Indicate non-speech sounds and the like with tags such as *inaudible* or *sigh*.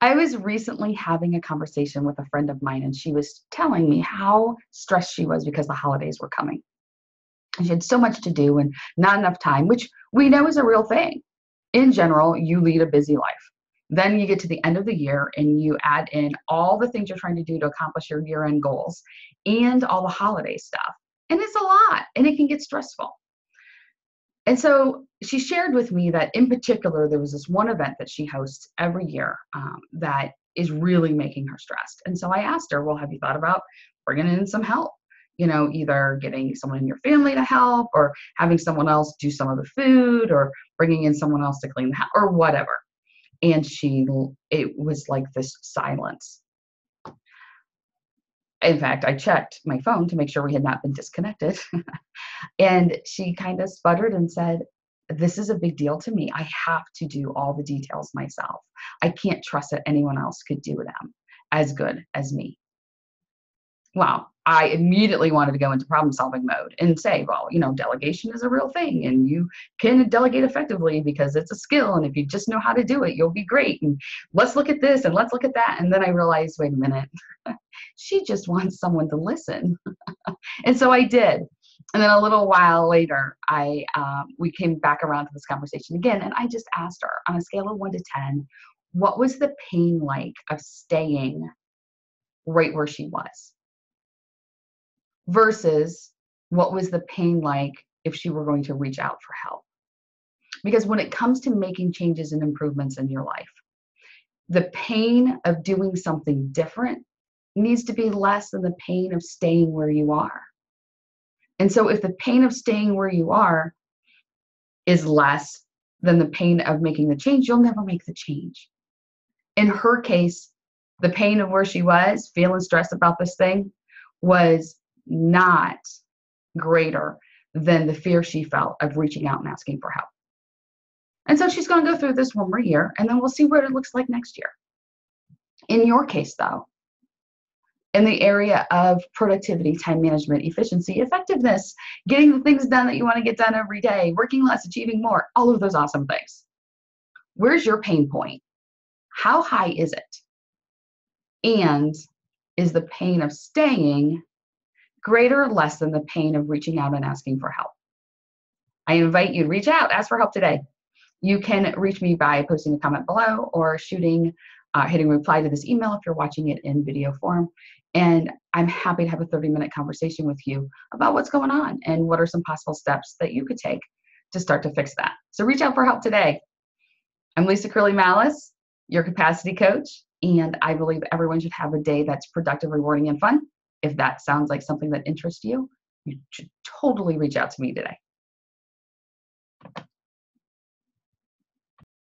I was recently having a conversation with a friend of mine, and she was telling me how stressed she was because the holidays were coming. And she had so much to do and not enough time, which we know is a real thing. In general, you lead a busy life. Then you get to the end of the year and you add in all the things you're trying to do to accomplish your year end goals and all the holiday stuff. And it's a lot and it can get stressful. And so she shared with me that in particular, there was this one event that she hosts every year um, that is really making her stressed. And so I asked her, Well, have you thought about bringing in some help? You know, either getting someone in your family to help or having someone else do some of the food or bringing in someone else to clean the house or whatever. And she, it was like this silence in fact, I checked my phone to make sure we had not been disconnected. *laughs* and she kind of sputtered and said, This is a big deal to me. I have to do all the details myself. I can't trust that anyone else could do them as good as me wow, I immediately wanted to go into problem solving mode and say, well, you know, delegation is a real thing and you can delegate effectively because it's a skill. And if you just know how to do it, you'll be great. And let's look at this and let's look at that. And then I realized, wait a minute, *laughs* she just wants someone to listen. *laughs* and so I did. And then a little while later, I um, we came back around to this conversation again, and I just asked her on a scale of one to ten, what was the pain like of staying right where she was? versus what was the pain like if she were going to reach out for help. Because when it comes to making changes and improvements in your life, the pain of doing something different needs to be less than the pain of staying where you are. And so, if the pain of staying where you are is less than the pain of making the change, you'll never make the change. In her case, the pain of where she was, feeling stressed about this thing, was not greater than the fear she felt of reaching out and asking for help. And so she's going to go through this one more year, and then we'll see what it looks like next year. In your case, though, in the area of productivity, time management, efficiency, effectiveness, getting the things done that you want to get done every day, working less, achieving more, all of those awesome things. Where's your pain point? How high is it? And is the pain of staying greater or less than the pain of reaching out and asking for help. I invite you to reach out, ask for help today. You can reach me by posting a comment below or shooting, uh, hitting reply to this email if you're watching it in video form. And I'm happy to have a 30 minute conversation with you about what's going on and what are some possible steps that you could take to start to fix that. So reach out for help today. I'm Lisa Crilley Mallis, your capacity coach, and I believe everyone should have a day that's productive, rewarding, and fun if that sounds like something that interests you, you should totally reach out to me today.